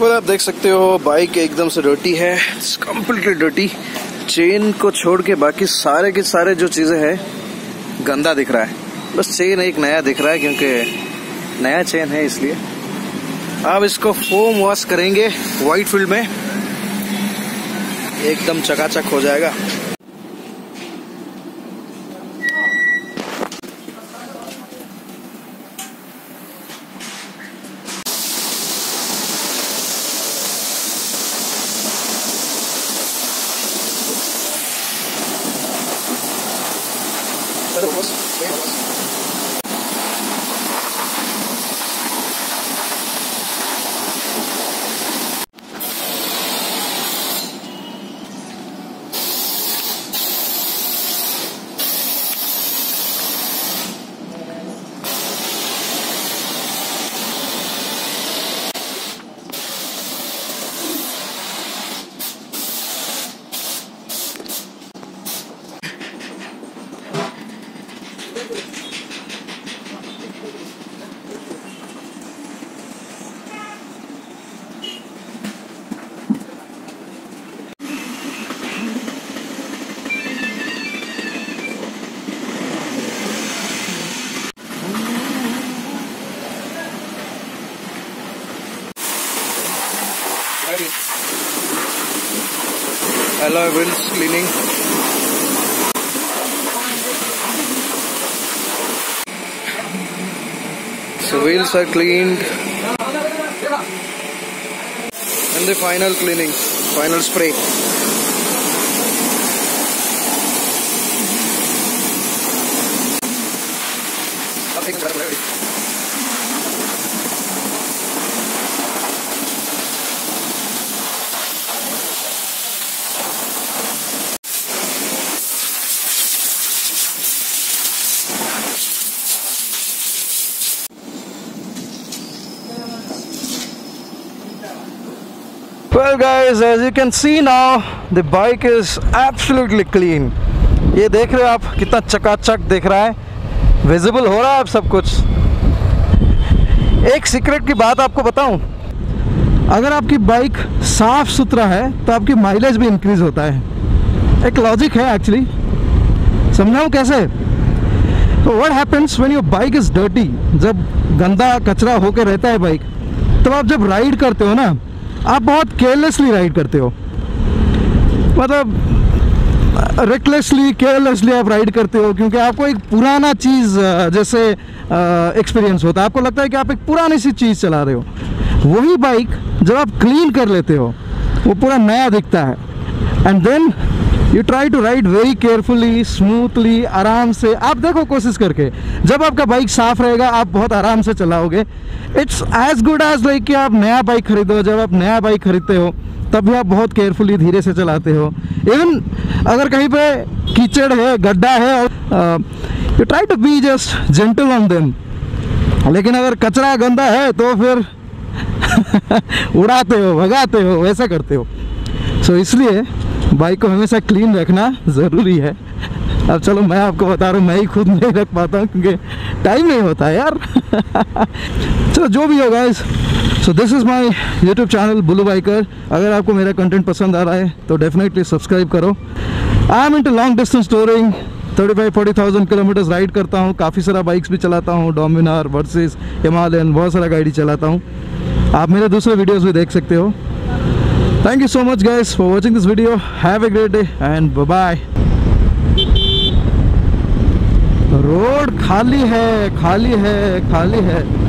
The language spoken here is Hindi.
well, आप देख सकते हो बाइक एकदम से डर्टी है कम्प्लीटली डर्टी चेन को छोड़ के बाकी सारे के सारे जो चीज़ें हैं गंदा दिख रहा है। बस चेन एक नया दिख रहा है क्योंकि नया चेन है इसलिए। अब इसको फोम वॉश करेंगे व्हाइट फ़ील्ड में एकदम चकाचक हो जाएगा। Obrigado a. alloy wheels cleaning. So wheels are cleaned. And the final cleaning. Final spray Well guys, as you can see now, the bike is absolutely clean. ये देख रहे हो आप कितना चकाचक दिख रहा है। विजिबल हो रहा है आप सब कुछ। एक सीक्रेट की बात आपको बताऊँ। अगर आपकी बाइक साफ़ सुथरा है तो आपकी माइलेज भी इंक्रीज होता है। एक लॉजिक है एक्चुअली समझाऊं कैसे? तो what happens when your bike is dirty जब गंदा कचरा होकर रहता है बाइक तब आप जब राइड करते हो ना आप बहुत केयरलेसली राइड करते हो। मतलब रेकलेसली केयरलेसली आप राइड करते हो, क्योंकि आपको एक पुराना चीज़ जैसे एक्सपीरियंस होता है। आपको लगता है कि आप एक पुरानी सी चीज़ चला रहे हो। वही बाइक जब आप क्लीन कर लेते हो, वो पूरा नया दिखता है। And then you try to ride very carefully smoothly आराम से। आप देखो कोशिश करके। जब आपका बाइक साफ़ रहेगा आप बहुत आराम से चलाओगे। It's as good as like कि आप नया बाइक खरीदो। जब आप नया बाइक खरीदते हो तब भी आप बहुत केयरफुली धीरे से चलाते हो। इवन अगर कहीं पे कीचड़ है गड्ढा है you try to be just gentle on them लेकिन अगर कचरा गंदा है तो फिर उड़ाते हो भगाते हो वैसा करते हो। सो so, इसलिए बाइक को हमेशा क्लीन रखना ज़रूरी है। अब चलो मैं आपको बता रहा हूँ, मैं ही खुद नहीं रख पाता हूँ, क्योंकि टाइम नहीं होता है यार। चलो, जो भी हो guys so this is my YouTube channel Bulu biker अगर आपको मेरा कंटेंट पसंद आ रहा है तो डेफिनेटली सब्सक्राइब करो। I am to long distance touring thirty five forty thousand kilometres ride करता हूँ, काफ़ी सारा बाइक्स भी चलाता हूँ डोमिनार वर्सेस हिमालयन बहुत सारा गाड़ी चलाता हूँ। आप मेरे दूसरे वीडियोज़ भी देख सकते हो। Thank you so much guys for watching this video have a great day and bye bye road खाली है खाली है खाली है